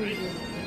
reason.